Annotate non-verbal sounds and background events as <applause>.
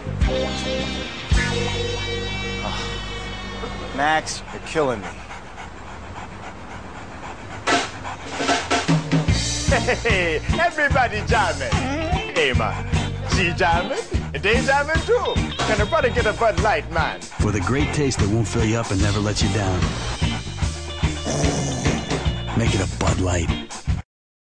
<sighs> Max, you're killing me. Hey, everybody jamming. Hey, man. She jamming? They jamming too. Can a brother get a Bud Light, man? For the great taste that won't fill you up and never let you down. Make it a Bud Light.